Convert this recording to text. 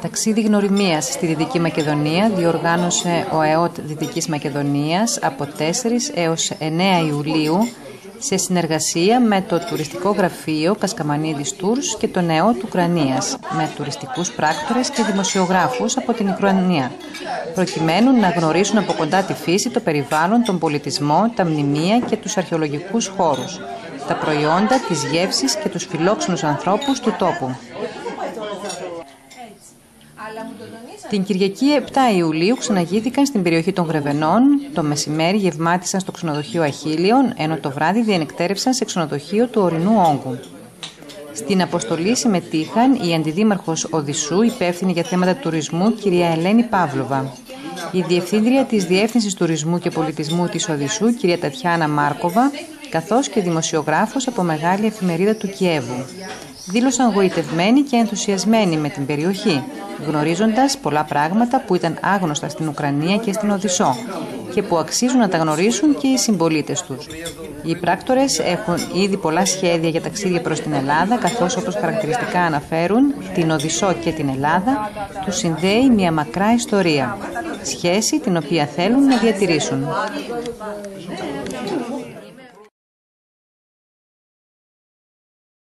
Ταξίδι γνωριμίας στη Δυτική Μακεδονία διοργάνωσε ο ΕΟΤ Δυτικής Μακεδονίας από 4 έως 9 Ιουλίου σε συνεργασία με το τουριστικό γραφείο Κασκαμανίδης Τούρς και το ΕΟΤ Ουκρανίας με τουριστικούς πράκτορες και δημοσιογράφους από την Ουκρανία προκειμένου να γνωρίσουν από κοντά τη φύση, το περιβάλλον, τον πολιτισμό, τα μνημεία και τους αρχαιολογικούς χώρους, τα προϊόντα, τις γεύσεις και τους φιλόξενους ανθρώπους του τόπου. Την Κυριακή 7 Ιουλίου ξαναγήθηκαν στην περιοχή των Γρεβενών. Το μεσημέρι γευμάτισαν στο ξενοδοχείο Αχίλιον, ενώ το βράδυ διενεκτέρευσαν σε ξενοδοχείο του ορεινού όγκου. Στην αποστολή συμμετείχαν η Αντιδήμαρχος Οδυσσού, υπεύθυνη για θέματα τουρισμού, κυρία Ελένη Παύλοβα. Η Διευθύντρια της Διεύθυνσης Τουρισμού και Πολιτισμού της Οδυσσού, κυρία Τατιάνα Μάρκοβα, καθώς και δημοσιογράφος από μεγάλη εφημερίδα του Κιέβου. Δήλωσαν γοητευμένοι και ενθουσιασμένοι με την περιοχή, γνωρίζοντας πολλά πράγματα που ήταν άγνωστα στην Ουκρανία και στην Οδυσσό και που αξίζουν να τα γνωρίσουν και οι συμπολίτες τους. Οι πράκτορες έχουν ήδη πολλά σχέδια για ταξίδια προς την Ελλάδα, καθώς όπως χαρακτηριστικά αναφέρουν, την Οδυσσό και την Ελλάδα τους συνδέει μια μακρά ιστορία, σχέση την οποία θέλουν να διατηρήσουν.